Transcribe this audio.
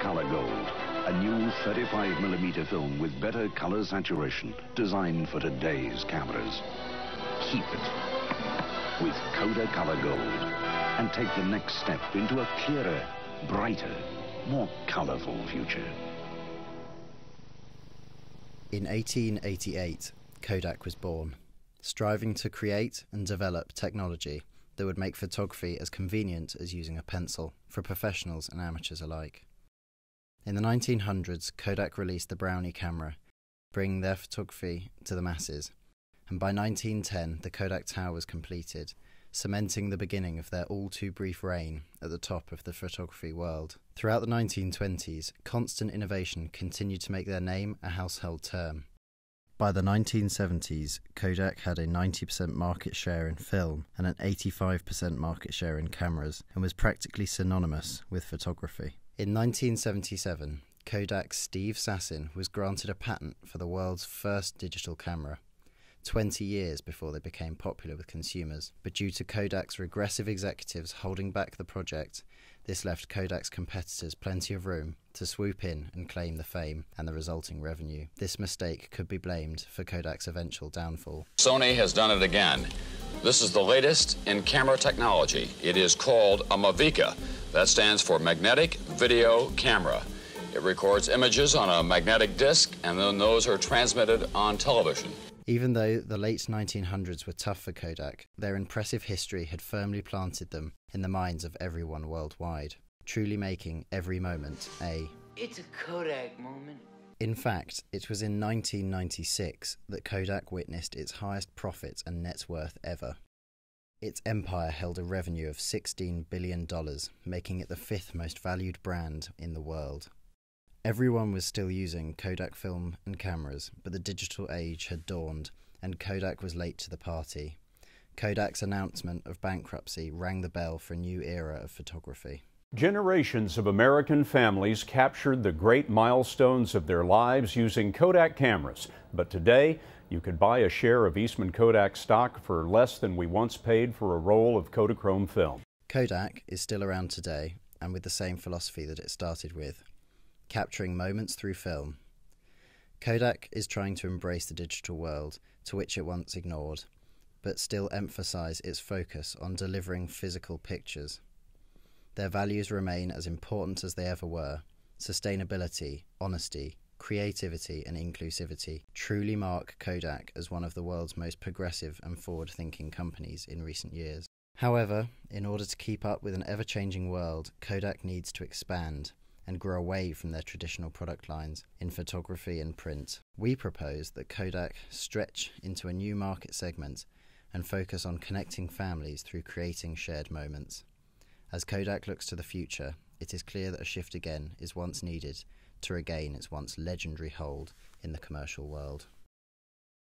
Color Gold, a new 35mm film with better color saturation, designed for today's cameras. Keep it with Kodacolor Gold and take the next step into a clearer, brighter, more colorful future. In 1888, Kodak was born, striving to create and develop technology that would make photography as convenient as using a pencil for professionals and amateurs alike. In the 1900s, Kodak released the Brownie camera, bringing their photography to the masses, and by 1910 the Kodak Tower was completed, cementing the beginning of their all too brief reign at the top of the photography world. Throughout the 1920s, constant innovation continued to make their name a household term. By the 1970s, Kodak had a 90% market share in film and an 85% market share in cameras and was practically synonymous with photography. In 1977, Kodak's Steve Sasson was granted a patent for the world's first digital camera. 20 years before they became popular with consumers. But due to Kodak's regressive executives holding back the project, this left Kodak's competitors plenty of room to swoop in and claim the fame and the resulting revenue. This mistake could be blamed for Kodak's eventual downfall. Sony has done it again. This is the latest in camera technology. It is called a Mavica. That stands for Magnetic Video Camera. It records images on a magnetic disc, and then those are transmitted on television. Even though the late 1900s were tough for Kodak, their impressive history had firmly planted them in the minds of everyone worldwide, truly making every moment a It's a Kodak moment. In fact, it was in 1996 that Kodak witnessed its highest profit and net worth ever. Its empire held a revenue of $16 billion, making it the fifth most valued brand in the world. Everyone was still using Kodak film and cameras, but the digital age had dawned, and Kodak was late to the party. Kodak's announcement of bankruptcy rang the bell for a new era of photography. Generations of American families captured the great milestones of their lives using Kodak cameras. But today, you can buy a share of Eastman Kodak stock for less than we once paid for a roll of Kodachrome film. Kodak is still around today and with the same philosophy that it started with capturing moments through film. Kodak is trying to embrace the digital world, to which it once ignored, but still emphasize its focus on delivering physical pictures. Their values remain as important as they ever were. Sustainability, honesty, creativity, and inclusivity truly mark Kodak as one of the world's most progressive and forward thinking companies in recent years. However, in order to keep up with an ever changing world, Kodak needs to expand and grow away from their traditional product lines in photography and print. We propose that Kodak stretch into a new market segment and focus on connecting families through creating shared moments. As Kodak looks to the future, it is clear that a shift again is once needed to regain its once legendary hold in the commercial world.